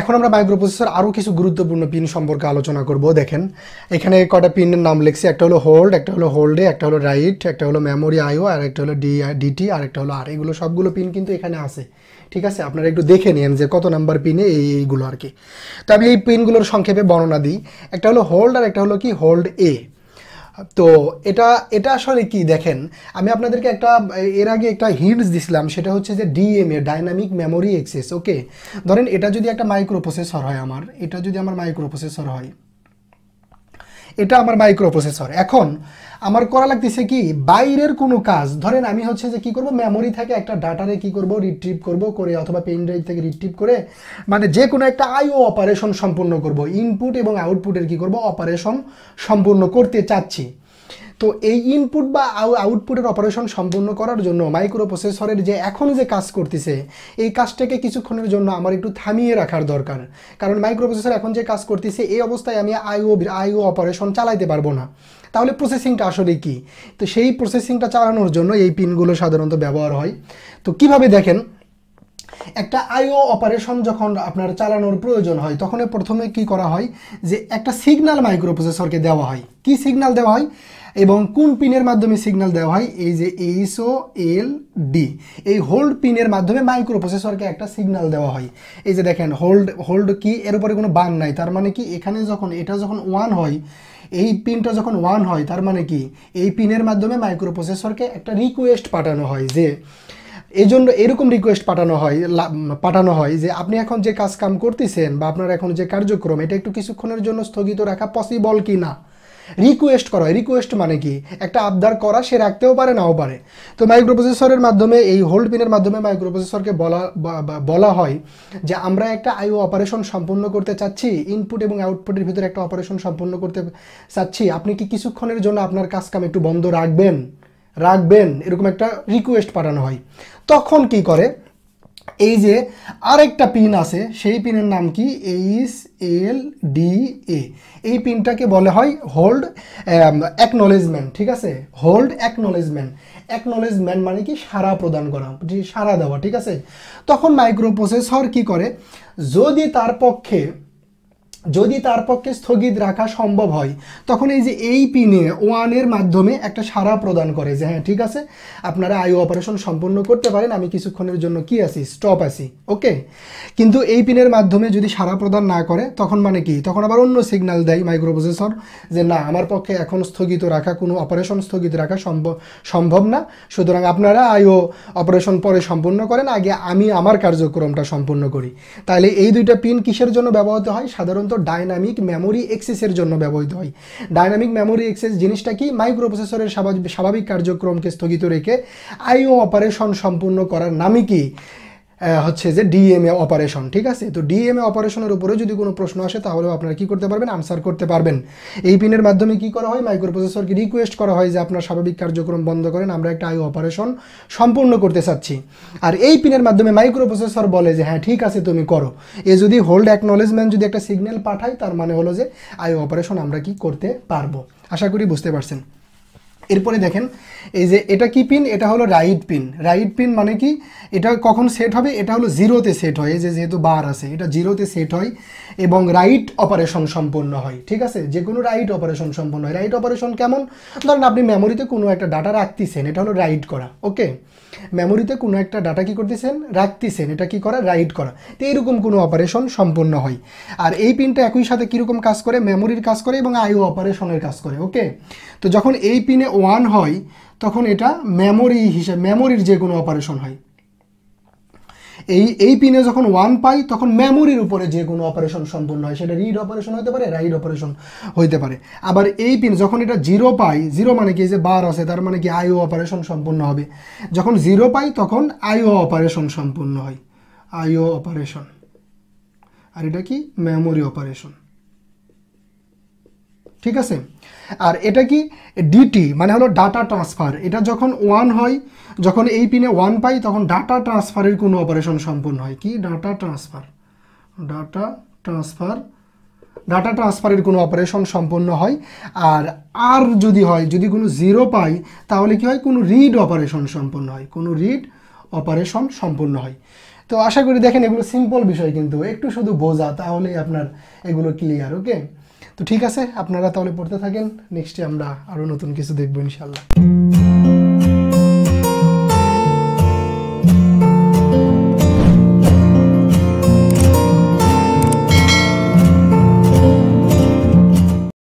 এখন আমরা মাইক্রোপ্রসেসর আরও কিছু গুরুত্বপূর্ণ পিন সম্পর্কে আলোচনা করব। দেখেন, এখানে কটা পিনের নাম লিখছি? একটা হলো হোল্ড একটা হলো হোল্ডে একটা হলো রাইট একটা হলো মেমোরি আইও আর একটা হলো ডি ডিটি আর একটা হলো আর এগুলো সবগুলো পিন কিন্তু এখানে আছে। ঠিক আছে? আপনারা একটু দেখে নিন যে কত নাম্বার পিনে এই এইগুলো আর কি। তো আমি এই পিনগুলোর সংক্ষেপে বর্ণনা দিই। একটা হলো হোল্ড আর একটা হলো কি? হোল্ড এ তো এটা এটা আসলে কি দেখেন, আমি আপনাদেরকে একটা, এর আগে একটা হিন্টস দিছিলাম, সেটা হচ্ছে যে DMA dynamic memory access okay ধরেন এটা যদি একটা মাইক্রো প্রসেসর হয় আমার, এটা যদি আমার মাইক্রো প্রসেসর হয় এটা আমার মাইক্রো প্রসেসর এখন আমার করা লাগতেছে কি, বাইরের কোনো কাজ, ধরেন আমি হচ্ছে যে কি করব মেমোরি থেকে একটা ডাটারে কি করব রিট্রিপ করব, করে অথবা পেন ড্রাইভ থেকে রিট্রিপ করে মানে যে কোনো একটা আইও অপারেশন সম্পূর্ণ করব। ইনপুট এবং আউটপুটের কি করব অপারেশন সম্পূর্ণ করতে চাচ্ছি। তো এই ইনপুট বা আউটপুটের অপারেশন সম্পূর্ণ করার জন্য মাইক্রো প্রসেসরের যে এখন যে কাজ করতেছে, এই কাজটাকে কিছুক্ষণের জন্য আমার একটু থামিয়ে রাখার দরকার। কারণ মাইক্রো প্রসেসর এখন যে কাজ করতেছে, এই অবস্থায় আমি আইও আইও অপারেশন চালাইতে পারব না। তাহলে প্রসেসিংটা আসলে কি? তো সেই প্রসেসিংটা চালানোর জন্য এই পিনগুলো সাধারণত ব্যবহার হয়। তো কীভাবে দেখেন? একটা আইও অপারেশন যখন আপনার চালানোর প্রয়োজন হয় তখন প্রথমে কি করা হয় যে একটা সিগনাল মাইক্রোপ্রসেসরকে দেওয়া হয়। কি সিগনাল দেওয়া হয়? এবং কোন পিনের মাধ্যমে সিগন্যাল দেওয়া হয়? এই যে এইচও এল ডি এই হোল্ড পিনের মাধ্যমে মাইক্রোপ্রসেসরকে একটা সিগন্যাল দেওয়া হয়। এই যে দেখেন হোল্ড হোল্ড কি? এর উপরে কোনো বান নাই। তার মানে কি? এখানে যখন, এটা যখন ওয়ান হয়, এই পিনটা যখন ওয়ান হয়, তার মানে কি? এই পিনের মাধ্যমে মাইক্রোপ্রসেসরকে একটা রিকোয়েস্ট পাঠানো হয় যে এই জন্য এরকম রিকোয়েস্ট পাঠানো হয় পাঠানো হয় যে আপনি এখন যে কাজ কাম করতেছেন বা আপনার এখন যে কার্যক্রম, এটা একটু কিছুক্ষণের জন্য স্থগিত রাখা পসিবল কি না রিকোয়েস্ট করা হয়। রিকোয়েস্ট মানে কি? একটা আবদার করা, সে রাখতেও পারে, নাও পারে। তো মাইক্রোপ্রসেসরের মাধ্যমে, এই হোল্ড পিনের মাধ্যমে মাইক্রোপ্রসেসরকে বলা বলা হয় যে আমরা একটা আইও অপারেশন সম্পূর্ণ করতে চাচ্ছি ইনপুট এবং আউটপুটের ভিতরে একটা অপারেশন সম্পূর্ণ করতে চাচ্ছি। আপনি কি কিছুক্ষণের জন্য আপনার কাজ কাম একটু বন্ধ রাখবেন? রাখবেন, এরকম একটা রিকোয়েস্ট পাঠানো হয়। তখন কি করে? এই যে আরেকটা পিন আছে, সেই পিনের নাম কি? এইচ এল ডি এ এই পিনটাকে বলে হয় হোল্ড অ্যাকনোলেজমেন্ট ঠিক আছে? হোল্ড অ্যাকনোলেজমেন্ট অ্যাকনোলেজমেন্ট মানে কি? সারা প্রদান করা সারা দেওয়া, ঠিক আছে? তখন মাইক্রো প্রসেসর কি করে? যদি তার পক্ষে যদি তার পক্ষে স্থগিত রাখা সম্ভব হয়, তখন এই যে এই পিনে ওয়ানের মাধ্যমে একটা সারা প্রদান করে যে হ্যাঁ ঠিক আছে, আপনারা আইও অপারেশন সম্পন্ন করতে পারেন, আমি কিছুক্ষণের জন্য কি আছি? স্টপ আছি ওকে কিন্তু এই পিনের মাধ্যমে যদি সারা প্রদান না করে, তখন মানে কি? তখন আবার অন্য সিগন্যাল দেয় মাইক্রোপ্রসেসর যে, না, আমার পক্ষে এখন স্থগিত রাখা, কোনো অপারেশন স্থগিত রাখা সম্ভব সম্ভব না। সুতরাং আপনারা আইও অপারেশন পরে সম্পূর্ণ করেন, আগে আমি আমার কার্যক্রমটা সম্পূর্ণ করি। তাহলে এই দুইটা পিন কিসের জন্য ব্যবহৃত হয়? সাধারণত ডাইনামিক মেমোরি এক্সেসের জন্য ব্যবহৃত হয়। ডাইনামিক মেমোরি এক্সেস জিনিসটা কি? মাইক্রোপ্রসেসরের স্বাভাবিক কার্যক্রমকে স্থগিত রেখে আইও অপারেশন সম্পূর্ণ করার নামই কি? হচ্ছে যে ডিএমএ অপারেশন ঠিক আছে? তো ডিএমএ অপারেশনের উপরে যদি কোনো প্রশ্ন আসে, তাহলেও আপনারা কি করতে পারবেন? আনসার করতে পারবেন। এই পিনের মাধ্যমে কি করা হয়? মাইক্রোপ্রসেসরকে রিকোয়েস্ট করা হয় যে আপনার স্বাভাবিক কার্যক্রম বন্ধ করেন, আমরা একটা আই অপারেশন সম্পূর্ণ করতে চাচ্ছি। আর এই পিনের মাধ্যমে মাইক্রোপ্রসেসর বলে যে হ্যাঁ ঠিক আছে, তুমি করো। এ যদি হোল্ড অ্যাকনোলেজমেন্ট যদি একটা সিগন্যাল পাঠায়, তার মানে হলো যে আই অপারেশন আমরা কি করতে পারব? আশা করি বুঝতে পারছেন। এরপরে দেখেন, এই যে এটা কি পিন এটা হলো রাইট পিন রাইট পিন মানে কি? এটা কখন সেট হবে? এটা হলো জিরোতে সেট হয়। যে যেহেতু বার আছে, এটা জিরোতে সেট হয় এবং রাইট অপারেশন সম্পন্ন হয়। ঠিক আছে? যে কোনো রাইট অপারেশন সম্পন্ন হয়। রাইট অপারেশন কেমন? ধরেন আপনি মেমোরিতে কোনো একটা ডাটা রাখতেছেন, এটা হলো রাইট করা ওকে মেমোরিতে কোনো একটা ডাটা কি করতেছেন? রাখতেছেন, এটা কি করা? রাইট করা। তো এইরকম কোনো অপারেশন সম্পন্ন হয়। আর এই পিনটা একই সাথে কীরকম কাজ করে? মেমোরির কাজ করে এবং আইও অপারেশনের কাজ করে ওকে তো যখন এই পিনে ওয়ান হয়, তখন এটা মেমোরি হিসেবে মেমোরির যে কোনো অপারেশন হয়। এই এই পিনে যখন ওয়ান পাই, তখন মেমোরির উপরে যে কোনো অপারেশন সম্পূর্ণ হয়। সেটা রিড অপারেশন হতে পারে রাইড অপারেশন হইতে পারে। আবার এই পিন যখন এটা জিরো পাই জিরো মানে কি যে বার আছে, তার মানে কি আইও অপারেশন সম্পূর্ণ হবে। যখন জিরো পাই, তখন আইও অপারেশন সম্পূর্ণ হয়। আইও অপারেশন আর এটা কি? মেমোরি অপারেশন ঠিক আছে? আর এটা কি ডিটি মানে হলো ডাটা ট্রান্সফার এটা যখন ওয়ান হয়, যখন এই পিনে ওয়ান পাই, তখন ডাটা ট্রান্সফারের কোনো অপারেশন সম্পূর্ণ হয়। কি? Data transfer data transfer data ট্রান্সফারের কোনো অপারেশন সম্পন্ন হয়। আর আর যদি হয়, যদি কোনো জিরো পাই, তাহলে কি হয়? কোনো রিড অপারেশন সম্পন্ন হয়। কোনো রিড অপারেশন সম্পন্ন হয়। তো আশা করি দেখেন এগুলো সিম্পল বিষয় কিন্তু। একটু শুধু বোঝা, তাহলেই আপনার এগুলো ক্লিয়ার ওকে তো ঠিক আছে আপনারা তাহলে পড়তে থাকেন নেক্সটে আমরা আরও নতুন কিছু দেখব ইনশাল্লাহ